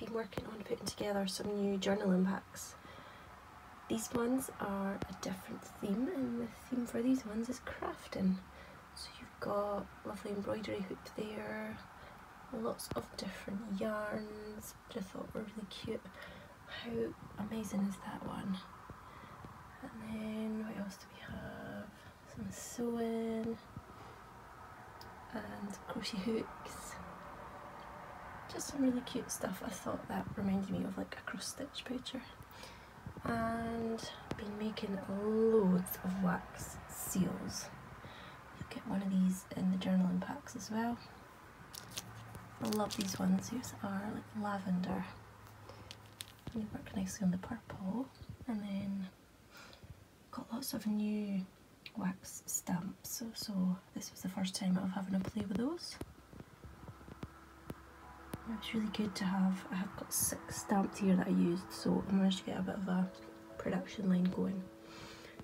been working on putting together some new journal impacts. These ones are a different theme and the theme for these ones is crafting. So you've got lovely embroidery hooked there, lots of different yarns which I thought were really cute. How amazing is that one? And then what else do we have? Some sewing and crochet hooks. Just some really cute stuff. I thought that reminded me of like a cross stitch picture. And been making loads of wax seals. You'll get one of these in the journaling packs as well. I love these ones. These are like lavender. They work nicely on the purple. And then got lots of new wax stamps. So, so this was the first time of having a play with those. It's really good to have, I have got six stamps here that I used so I managed to get a bit of a production line going.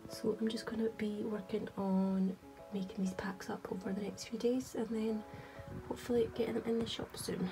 So I'm just going to be working on making these packs up over the next few days and then hopefully getting them in the shop soon.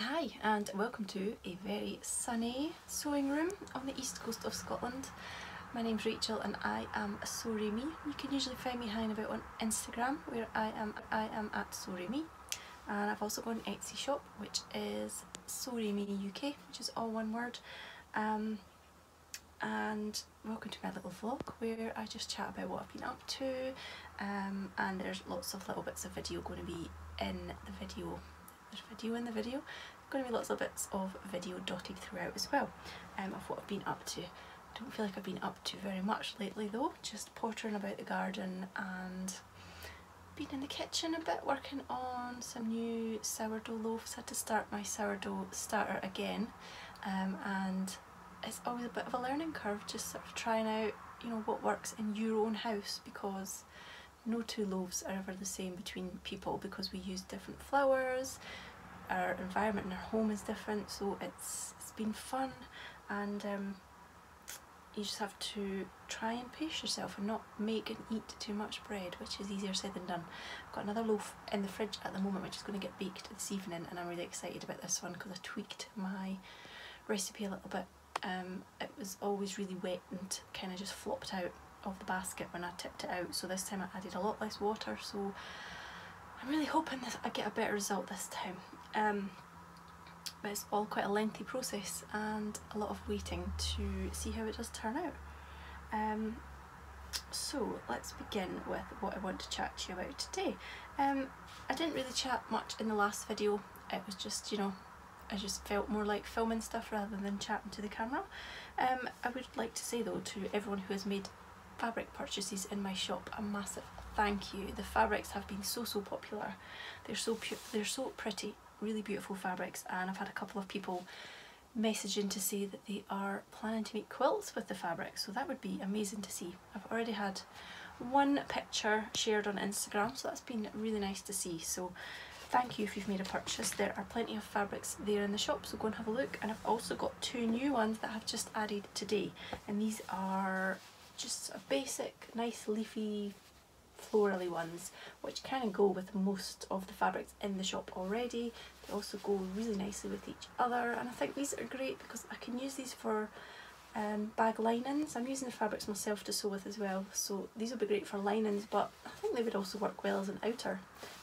Hi and welcome to a very sunny sewing room on the east coast of Scotland. My name's Rachel and I am SewRayMe. You can usually find me hanging about on Instagram where I am I am at SewRayMe and I've also got an Etsy shop which is SewRayMe UK which is all one word um, and welcome to my little vlog where I just chat about what I've been up to um, and there's lots of little bits of video going to be in the video there's video in the video going to be lots of bits of video dotted throughout as well um, of what I've been up to. I don't feel like I've been up to very much lately though, just pottering about the garden and been in the kitchen a bit working on some new sourdough loaves. Had to start my sourdough starter again um, and it's always a bit of a learning curve just sort of trying out you know what works in your own house because no two loaves are ever the same between people because we use different flours our environment in our home is different so it's it's been fun and um, you just have to try and pace yourself and not make and eat too much bread which is easier said than done. I've got another loaf in the fridge at the moment which is going to get baked this evening and I'm really excited about this one because I tweaked my recipe a little bit. Um, it was always really wet and kind of just flopped out of the basket when I tipped it out so this time I added a lot less water so I'm really hoping that I get a better result this time. Um, but it's all quite a lengthy process and a lot of waiting to see how it does turn out. Um, so let's begin with what I want to chat to you about today. Um, I didn't really chat much in the last video, it was just, you know, I just felt more like filming stuff rather than chatting to the camera. Um, I would like to say though to everyone who has made fabric purchases in my shop a massive thank you. The fabrics have been so so popular. They're so they're so pretty, really beautiful fabrics and I've had a couple of people messaging to say that they are planning to make quilts with the fabric so that would be amazing to see. I've already had one picture shared on Instagram so that's been really nice to see so thank you if you've made a purchase. There are plenty of fabrics there in the shop so go and have a look and I've also got two new ones that I've just added today and these are just a basic nice leafy florally ones which kind of go with most of the fabrics in the shop already. They also go really nicely with each other and I think these are great because I can use these for um, bag linings. I'm using the fabrics myself to sew with as well so these will be great for linings but I think they would also work well as an outer.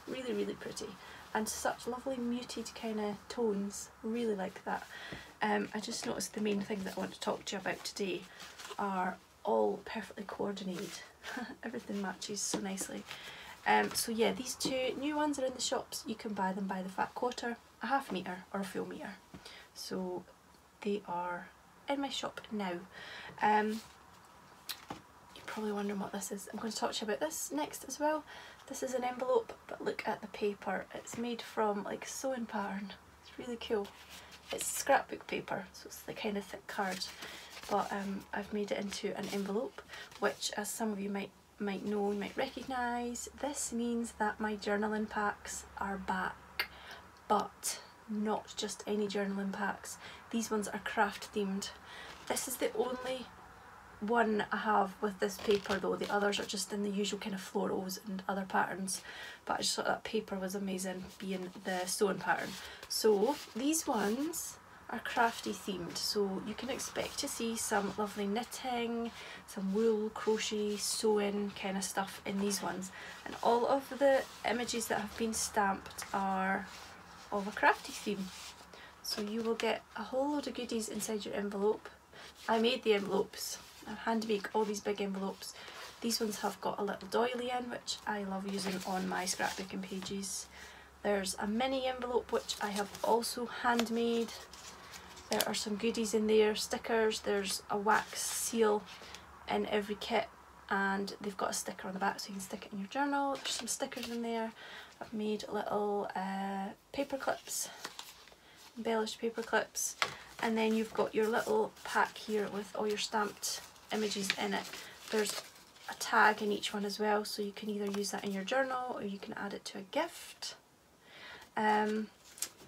Really really pretty and such lovely muted kind of tones, really like that. Um, I just noticed the main thing that I want to talk to you about today are all perfectly coordinated everything matches so nicely. Um, so yeah, these two new ones are in the shops. You can buy them by the fat quarter, a half metre or a full metre. So they are in my shop now. Um, you're probably wondering what this is. I'm going to talk to you about this next as well. This is an envelope, but look at the paper. It's made from like sewing pattern. It's really cool. It's scrapbook paper, so it's the kind of thick card but um, I've made it into an envelope which as some of you might might know and might recognise this means that my journaling packs are back. But not just any journaling packs. These ones are craft themed this is the only one I have with this paper though. The others are just in the usual kind of florals and other patterns. But I just thought that paper was amazing being the sewing pattern. So these ones are crafty themed so you can expect to see some lovely knitting, some wool, crochet, sewing kind of stuff in these ones and all of the images that have been stamped are of a crafty theme so you will get a whole load of goodies inside your envelope. I made the envelopes, I hand make all these big envelopes. These ones have got a little doily in which I love using on my scrapbooking pages. There's a mini envelope which I have also handmade there are some goodies in there, stickers, there's a wax seal in every kit and they've got a sticker on the back so you can stick it in your journal. There's some stickers in there. I've made little uh, paper clips, embellished paper clips and then you've got your little pack here with all your stamped images in it. There's a tag in each one as well so you can either use that in your journal or you can add it to a gift. Um,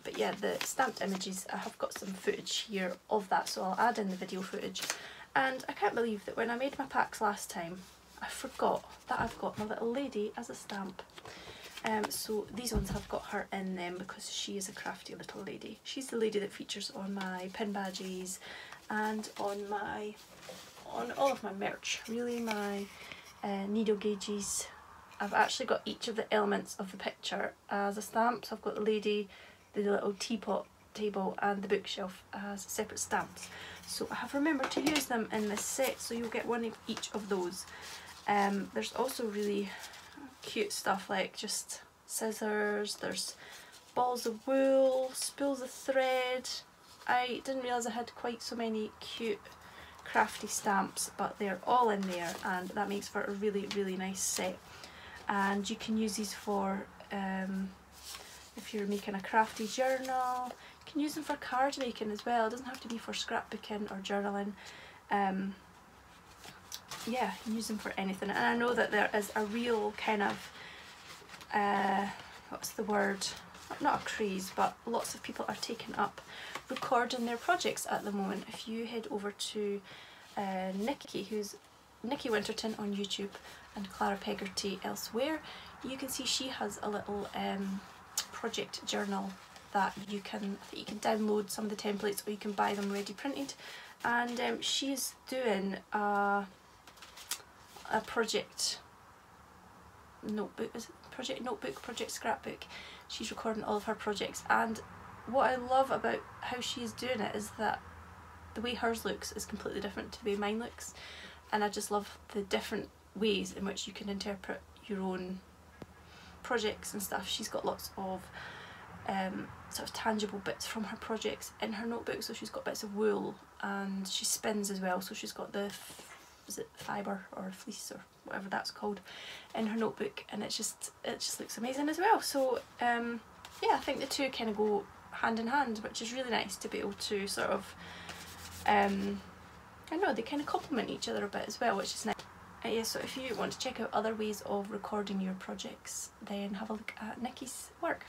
but yeah, the stamped images, I have got some footage here of that, so I'll add in the video footage. And I can't believe that when I made my packs last time, I forgot that I've got my little lady as a stamp. Um, so these ones have got her in them because she is a crafty little lady. She's the lady that features on my pin badges and on my on all of my merch. Really my uh, needle gauges. I've actually got each of the elements of the picture as a stamp. So I've got the lady, the little teapot table and the bookshelf as separate stamps. So I have remembered to use them in this set so you'll get one of each of those. Um, there's also really cute stuff like just scissors, there's balls of wool, spools of thread. I didn't realise I had quite so many cute crafty stamps but they're all in there and that makes for a really really nice set and you can use these for um, if you're making a crafty journal you can use them for card making as well. It doesn't have to be for scrapbooking or journaling. Um, yeah use them for anything. And I know that there is a real kind of uh, what's the word? Not a craze but lots of people are taking up recording their projects at the moment. If you head over to uh, Nikki who's Nikki Winterton on YouTube and Clara Peggotty elsewhere. You can see she has a little um, project journal that you can that you can download some of the templates or you can buy them ready printed. And um, she's doing a, a project notebook is it project notebook project scrapbook. She's recording all of her projects. And what I love about how she's doing it is that the way hers looks is completely different to the way mine looks. And I just love the different ways in which you can interpret your own projects and stuff. She's got lots of um, sort of tangible bits from her projects in her notebook so she's got bits of wool and she spins as well so she's got the is it fibre or fleece or whatever that's called in her notebook and it's just it just looks amazing as well so um, yeah I think the two kind of go hand in hand which is really nice to be able to sort of um, I know they kind of complement each other a bit as well which is nice. Uh, yeah, so if you want to check out other ways of recording your projects then have a look at Nikki's work.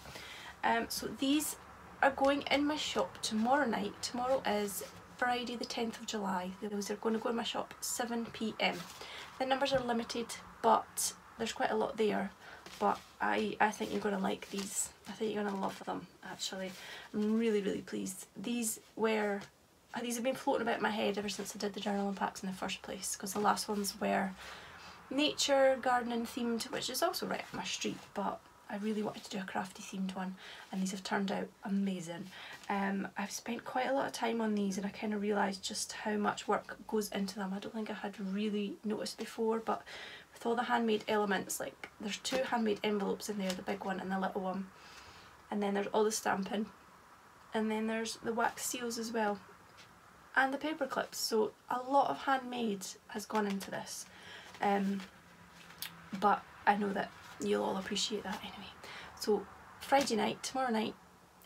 Um, so these are going in my shop tomorrow night. Tomorrow is Friday the 10th of July. Those are going to go in my shop 7pm. The numbers are limited but there's quite a lot there but I, I think you're going to like these. I think you're going to love them actually. I'm really really pleased. These were these have been floating about my head ever since I did the journal unpacks in the first place because the last ones were nature gardening themed which is also right up my street but I really wanted to do a crafty themed one and these have turned out amazing. Um, I've spent quite a lot of time on these and I kind of realised just how much work goes into them. I don't think I had really noticed before but with all the handmade elements like there's two handmade envelopes in there, the big one and the little one and then there's all the stamping and then there's the wax seals as well and the paper clips so a lot of handmade has gone into this um, but I know that you'll all appreciate that anyway. So Friday night, tomorrow night,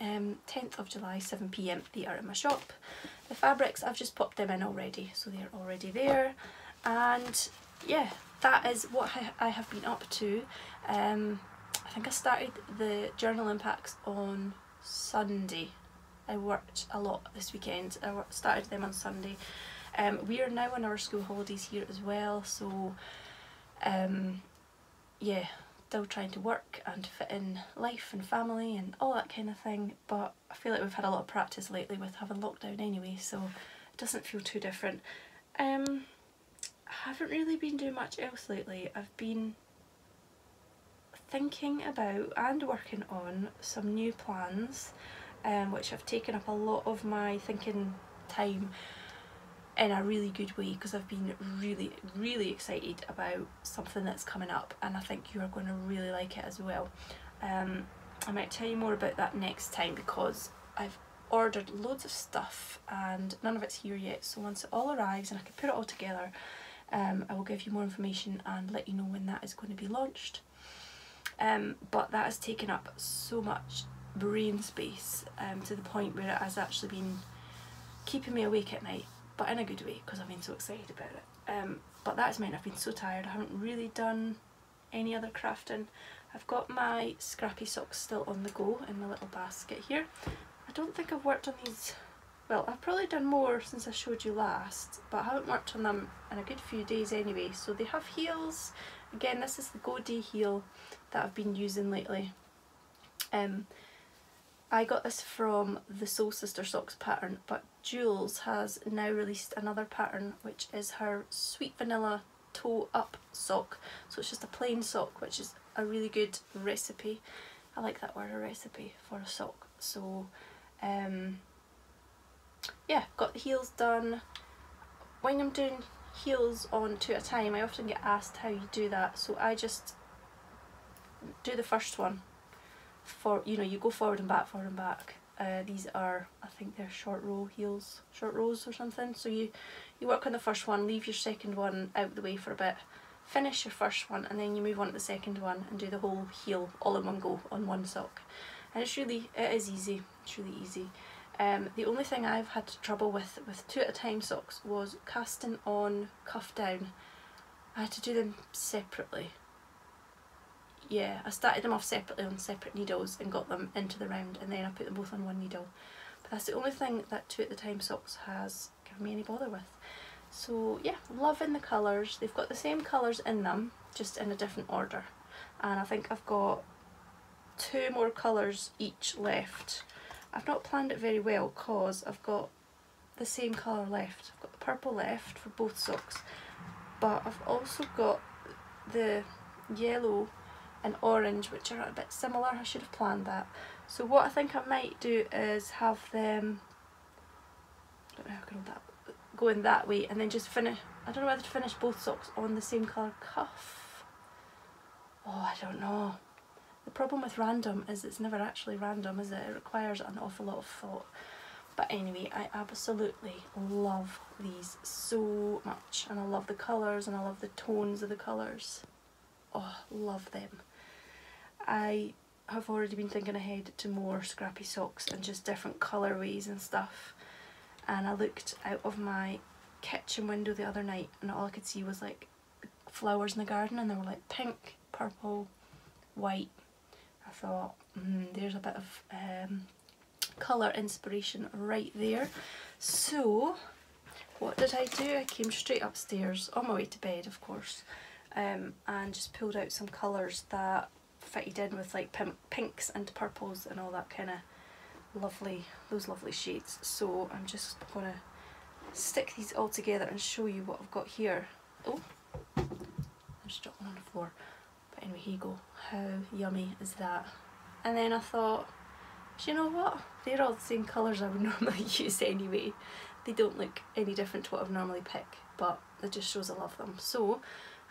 um, 10th of July, 7pm, they are in my shop. The fabrics, I've just popped them in already, so they're already there. And yeah, that is what I have been up to. Um, I think I started the journal impacts on Sunday. I worked a lot this weekend. I started them on Sunday. Um, we are now on our school holidays here as well, so um, yeah, still trying to work and fit in life and family and all that kind of thing but I feel like we've had a lot of practice lately with having lockdown anyway so it doesn't feel too different. Um, I haven't really been doing much else lately. I've been thinking about and working on some new plans um, which have taken up a lot of my thinking time in a really good way because I've been really really excited about something that's coming up and I think you are going to really like it as well. Um, I might tell you more about that next time because I've ordered loads of stuff and none of it's here yet so once it all arrives and I can put it all together um, I will give you more information and let you know when that is going to be launched. Um, but that has taken up so much brain space um, to the point where it has actually been keeping me awake at night but in a good way because I've been so excited about it. Um, but that's meant I've been so tired, I haven't really done any other crafting. I've got my scrappy socks still on the go in my little basket here. I don't think I've worked on these, well I've probably done more since I showed you last but I haven't worked on them in a good few days anyway so they have heels again this is the Godey heel that I've been using lately um, I got this from the Soul Sister Socks pattern but Jules has now released another pattern which is her Sweet Vanilla Toe Up sock so it's just a plain sock which is a really good recipe I like that word a recipe for a sock so um, yeah, got the heels done. When I'm doing heels on two at a time, I often get asked how you do that. So I just do the first one for, you know, you go forward and back, forward and back. Uh, these are, I think they're short row heels, short rows or something. So you, you work on the first one, leave your second one out the way for a bit, finish your first one and then you move on to the second one and do the whole heel all in one go on one sock. And it's really, it is easy, it's really easy. Um, the only thing I've had trouble with with two at a time socks was casting on cuff down. I had to do them separately. Yeah, I started them off separately on separate needles and got them into the round and then I put them both on one needle. But that's the only thing that two at the time socks has given me any bother with. So yeah, loving the colours. They've got the same colours in them, just in a different order. And I think I've got two more colours each left I've not planned it very well because I've got the same colour left. I've got the purple left for both socks but I've also got the yellow and orange which are a bit similar. I should have planned that. So what I think I might do is have them I don't know how I that going that way and then just finish I don't know whether to finish both socks on the same colour cuff. Oh I don't know. The problem with random is it's never actually random, is it? It requires an awful lot of thought. But anyway, I absolutely love these so much. And I love the colours and I love the tones of the colours. Oh, love them. I have already been thinking ahead to more scrappy socks and just different colourways and stuff. And I looked out of my kitchen window the other night and all I could see was like flowers in the garden and they were like pink, purple, white I thought mm, there's a bit of um, colour inspiration right there. So what did I do? I came straight upstairs on my way to bed of course um, and just pulled out some colours that fitted in with like pinks and purples and all that kind of lovely, those lovely shades. So I'm just going to stick these all together and show you what I've got here. Oh, there's dropped one on the floor But anyway, here you go. How yummy is that? And then I thought, do you know what? They're all the same colours I would normally use anyway. They don't look any different to what I've normally pick, but it just shows I love them. So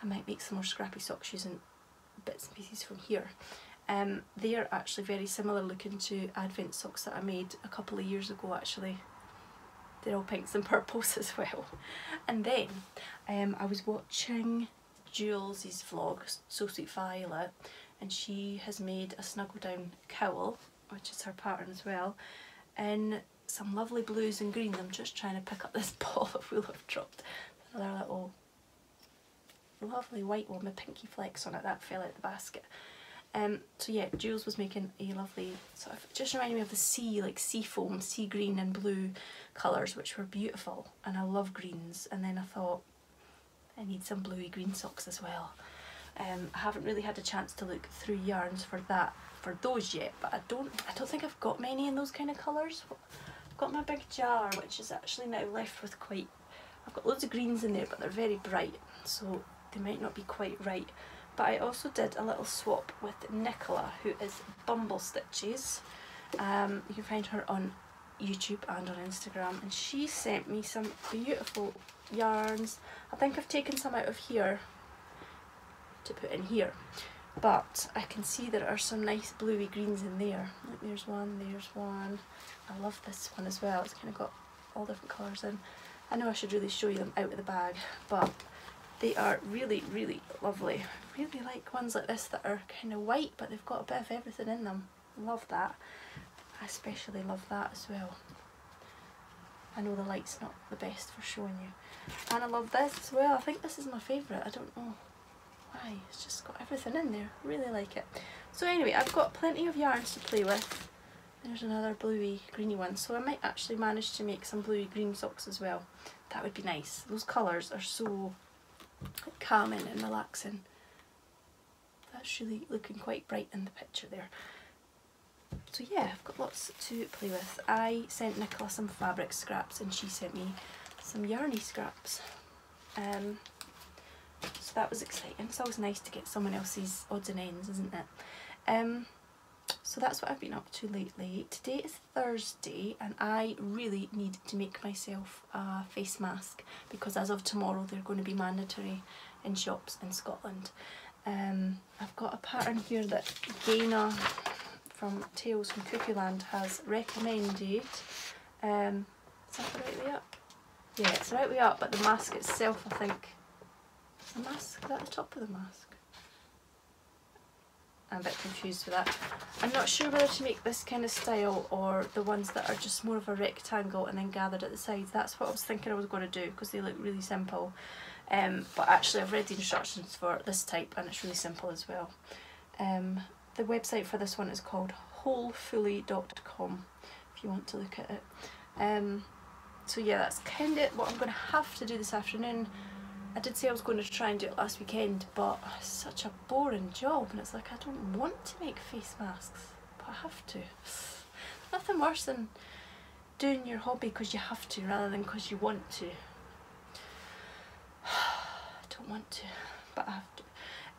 I might make some more scrappy socks using bits and pieces from here. Um, they are actually very similar looking to Advent socks that I made a couple of years ago actually. They're all pinks and purples as well. And then um, I was watching Jules's vlog, So Sweet Violet, and she has made a snuggle down cowl, which is her pattern as well, in some lovely blues and greens. I'm just trying to pick up this ball that will have dropped. Lovely white one with pinky flecks on it that fell out the basket. Um, so yeah, Jules was making a lovely sort of, just reminding me of the sea, like sea foam, sea green and blue colours, which were beautiful. And I love greens. And then I thought, I need some bluey green socks as well. Um, I haven't really had a chance to look through yarns for that for those yet, but I don't I don't think I've got many in those kind of colours. I've got my big jar, which is actually now left with quite. I've got loads of greens in there, but they're very bright, so they might not be quite right. But I also did a little swap with Nicola, who is Bumble Stitches. Um, you can find her on YouTube and on Instagram, and she sent me some beautiful yarns. I think I've taken some out of here to put in here but I can see there are some nice bluey greens in there. There's one, there's one. I love this one as well. It's kind of got all different colours in. I know I should really show you them out of the bag, but they are really, really lovely. I really like ones like this that are kind of white, but they've got a bit of everything in them. Love that. I especially love that as well. I know the light's not the best for showing you. And I love this as well. I think this is my favourite. I don't know why. It's just got everything in there. Really like it. So anyway, I've got plenty of yarns to play with. There's another bluey greeny one. So I might actually manage to make some bluey green socks as well. That would be nice. Those colours are so calming and relaxing. That's really looking quite bright in the picture there. So yeah, I've got lots to play with. I sent Nicola some fabric scraps and she sent me some yarny scraps. Um, so that was exciting. It's always nice to get someone else's odds and ends, isn't it? Um, so that's what I've been up to lately. Today is Thursday and I really need to make myself a face mask because as of tomorrow they're going to be mandatory in shops in Scotland. Um, I've got a pattern here that Gaina from Tales from Cuckoo Land has recommended. Um, is that the right way up? Yeah, it's the right way up, but the mask itself, I think, the mask is at the top of the mask? I'm a bit confused with that. I'm not sure whether to make this kind of style or the ones that are just more of a rectangle and then gathered at the sides. That's what I was thinking I was going to do because they look really simple. Um, but actually I've read the instructions for this type and it's really simple as well. Um, the website for this one is called wholefully.com if you want to look at it. Um, so yeah, that's kind of what I'm going to have to do this afternoon. I did say I was going to try and do it last weekend, but such a boring job, and it's like I don't want to make face masks, but I have to. Nothing worse than doing your hobby because you have to rather than because you want to. I don't want to, but I have to.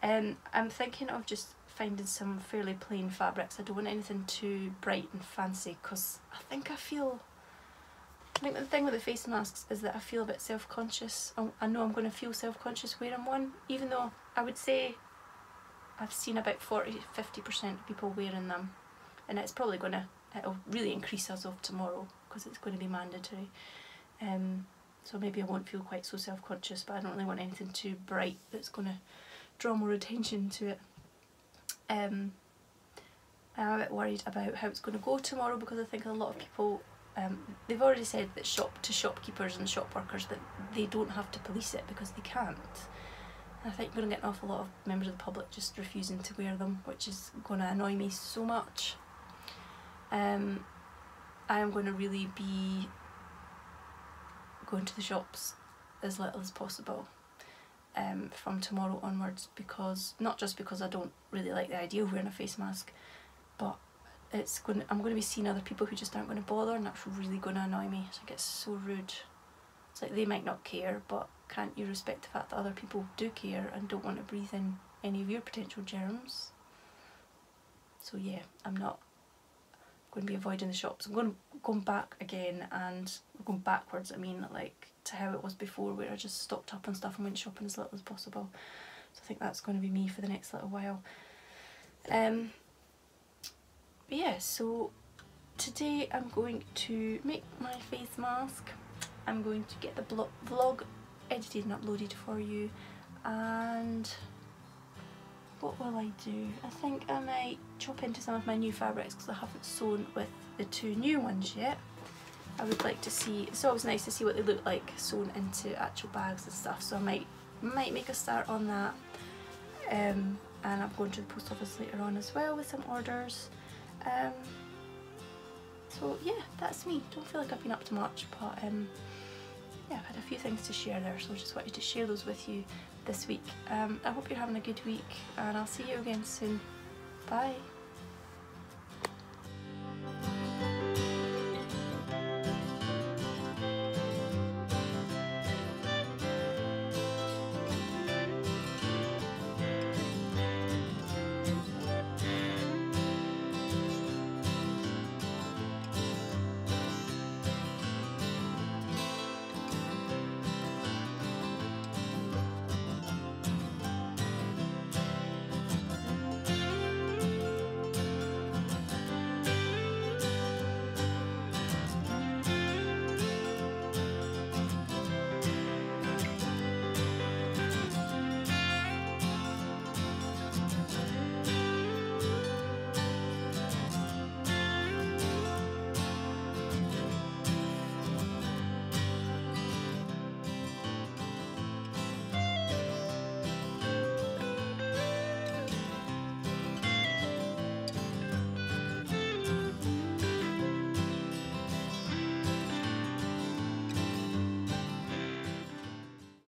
Um, I'm thinking of just finding some fairly plain fabrics. I don't want anything too bright and fancy because I think I feel I think the thing with the face masks is that I feel a bit self-conscious. I know I'm going to feel self-conscious wearing one, even though I would say I've seen about 40-50% of people wearing them. And it's probably going to, it'll really increase as of tomorrow because it's going to be mandatory. Um, so maybe I won't feel quite so self-conscious, but I don't really want anything too bright that's going to draw more attention to it. Um, I'm a bit worried about how it's going to go tomorrow because I think a lot of people um, they've already said that shop to shopkeepers and shop workers that they don't have to police it because they can't. I think we're going to get an awful lot of members of the public just refusing to wear them, which is going to annoy me so much. Um, I am going to really be going to the shops as little as possible um, from tomorrow onwards because, not just because I don't really like the idea of wearing a face mask, but it's going I'm going to be seeing other people who just aren't going to bother and that's really going to annoy me. I think it's so rude. It's like they might not care but can't you respect the fact that other people do care and don't want to breathe in any of your potential germs? So yeah, I'm not going to be avoiding the shops. I'm going going back again and going backwards I mean like to how it was before where I just stocked up and stuff and went shopping as little as possible. So I think that's going to be me for the next little while. Um, but yeah, so today I'm going to make my face mask. I'm going to get the vlog edited and uploaded for you and what will I do? I think I might chop into some of my new fabrics because I haven't sewn with the two new ones yet. I would like to see, it's always nice to see what they look like sewn into actual bags and stuff so I might might make a start on that um, and I'm going to the post office later on as well with some orders. Um, so yeah, that's me. Don't feel like I've been up to much, but um, yeah, I've had a few things to share there, so I just wanted to share those with you this week. Um, I hope you're having a good week, and I'll see you again soon. Bye.